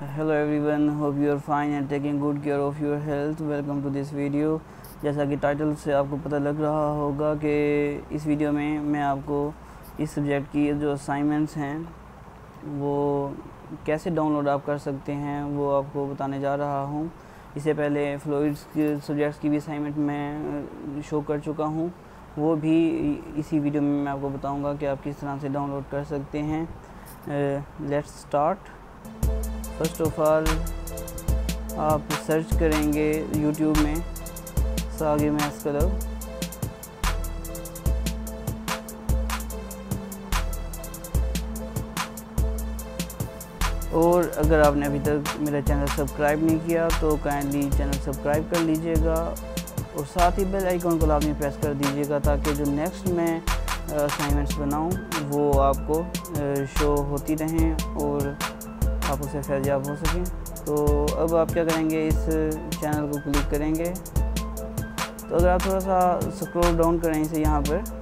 hello everyone, hope you are fine and taking good care of your health welcome to this video जैसा कि title से आपको पता लग रहा होगा कि इस वीडियो में मैं आपको इस सब्जेक्ट की जो असाइनमेंट्स हैं, वो कैसे डाउनलोड आप कर सकते हैं, वो आपको बताने जा रहा हूँ। इससे पहले फ्लोइड्स के सब्जेक्ट्स की भी असाइनमेंट मैं शो कर चुका हूँ। वो भी इसी वीडियो में मैं आपको बताऊँगा कि आप किस तरह से डाउनलोड कर सकते हैं। Let's start first of all आप सर्च करेंगे यूट्यूब में सागे मैथ्स क्लब और अगर आपने अभी तक मेरा चैनल सब्सक्राइब नहीं किया तो काइंडली चैनल सब्सक्राइब कर लीजिएगा, और साथ ही बेल आइकॉन को लाजमी प्रेस कर दीजिएगा, ताकि जो नेक्स्ट मैं असाइनमेंट्स बनाऊँ, वो आपको शो होती रहें, और आप उसे फैजियाब हो सकें। तो अब आप क्या करेंगे, इस चैनल को क्लिक करेंगे। तो अगर आप थोड़ा सा स्क्रॉल डाउन करें इसे यहाँ पर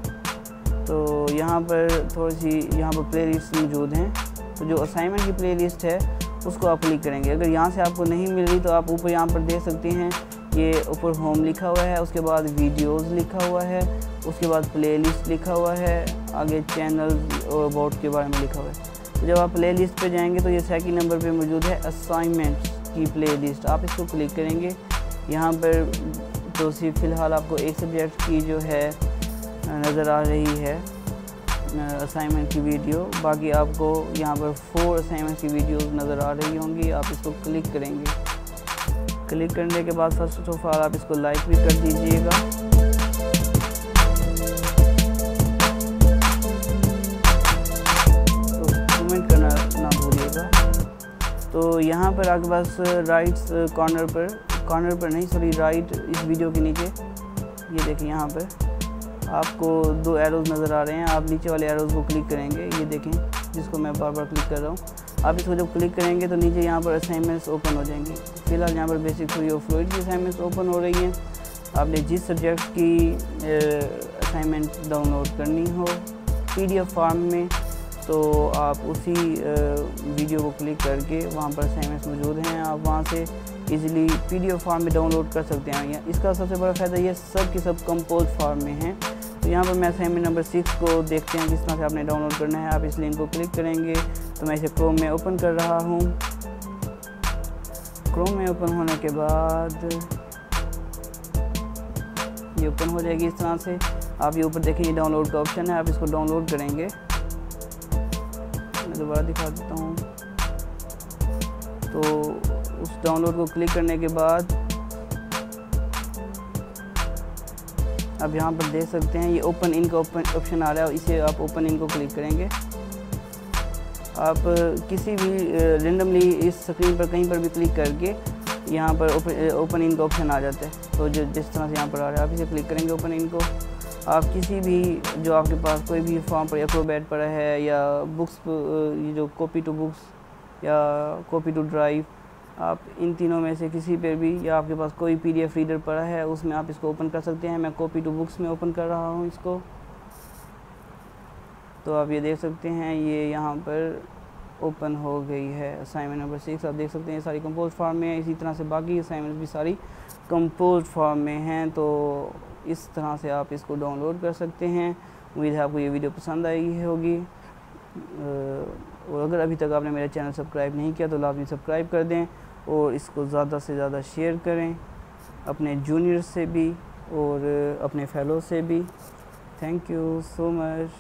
तो यहाँ पर थोड़ी सी यहाँ पर प्ले लिस्ट मौजूद हैं तो जो असाइनमेंट की प्ले लिस्ट है, उसको आप क्लिक करेंगे। अगर यहाँ से आपको नहीं मिल रही तो आप ऊपर यहाँ पर देख सकते हैं, ये ऊपर होम लिखा हुआ है, उसके बाद वीडियोस लिखा हुआ है, उसके बाद प्लेलिस्ट लिखा हुआ है, आगे चैनल और अबाउट के बारे में लिखा हुआ है। जब आप प्ले लिस्ट पर जाएँगे तो ये सेकंड नंबर पे मौजूद है असाइनमेंट की प्ले लिस्ट आप इसको क्लिक करेंगे। यहाँ पर तो सिर्फ़ फ़िलहाल आपको एक सब्जेक्ट की जो है नज़र आ रही है असाइनमेंट की वीडियो बाकी आपको यहाँ पर फोर असाइनमेंट की वीडियोस नज़र आ रही होंगी। आप इसको क्लिक करेंगे। क्लिक करने के बाद फ़र्स्ट ऑफ़ ऑल आप इसको लाइक भी कर दीजिएगा। तो यहाँ पर आपके पास राइट कॉर्नर पर कॉर्नर पर नहीं सॉरी राइट इस वीडियो के नीचे। ये देखें यहाँ पर। आपको दो एरोज़ नज़र आ रहे हैं। आप नीचे वाले एरोज़ को क्लिक करेंगे। ये देखें, जिसको मैं बार बार क्लिक कर रहा हूँ। आप इसको जब क्लिक करेंगे तो नीचे यहाँ पर असाइनमेंट्स ओपन हो जाएँगी। फ़िलहाल यहाँ पर बेसिक फ्री ऑफ़ फ्लूड की असाइनमेंट्स ओपन हो रही हैं। आपने जिस सब्जेक्ट की असाइनमेंट डाउनलोड करनी हो पी फॉर्म में तो आप उसी वीडियो को क्लिक करके वहाँ पर एस मौजूद हैं। आप वहाँ से इजीली पीडीएफ फॉर्म में डाउनलोड कर सकते हैं। इसका सबसे बड़ा फ़ायदा ये सब के सब कंपोज फॉर्म में हैं। तो यहाँ पर मैं असाइनमेंट नंबर सिक्स को देखते हैं किस तरह से आपने डाउनलोड करना है। आप इस लिंक को क्लिक करेंगे तो मैं इसे क्रोम में ओपन कर रहा हूँ। क्रोम में ओपन होने के बाद ये ओपन हो जाएगी इस तरह से। आप ये ऊपर देखेंगे डाउनलोड का ऑप्शन है। आप इसको डाउनलोड करेंगे। दोबारा दिखा देता हूँ। तो उस डाउनलोड को क्लिक करने के बाद अब यहाँ पर देख सकते हैं, ये ओपन इन का ओपन ऑप्शन आ रहा है इसे आप ओपन इन को क्लिक करेंगे। आप किसी भी रेंडमली इस स्क्रीन पर कहीं पर भी क्लिक करके यहाँ पर ओपन इन का ऑप्शन आ जाता है। तो जो जिस तरह से यहाँ पर आ रहा है, आप इसे क्लिक करेंगे ओपन इन को। आप किसी भी, जो आपके पास कोई भी फॉर्म पर एक्रोबैट पड़ा है, या बुक्स ये जो कॉपी टू बुक्स या कॉपी टू ड्राइव आप इन तीनों में से किसी पर भी, या आपके पास कोई पीडीएफ रीडर पड़ा है, उसमें आप इसको ओपन कर सकते हैं। मैं कॉपी टू बुक्स में ओपन कर रहा हूँ इसको। तो आप ये देख सकते हैं, ये यहाँ पर ओपन हो गई है असाइनमेंट नंबर सिक्स आप देख सकते हैं सारी कंपोज फॉर्म में है। इसी तरह से बाकी असाइनमेंट भी सारी कंपोज फॉर्म में हैं। तो इस तरह से आप इसको डाउनलोड कर सकते हैं। उम्मीद है आपको ये वीडियो पसंद आई होगी। और अगर अभी तक आपने मेरा चैनल सब्सक्राइब नहीं किया तो लाजमी सब्सक्राइब कर दें और इसको ज़्यादा से ज़्यादा शेयर करें अपने जूनियर से भी और अपने फैलो से भी। Thank you so much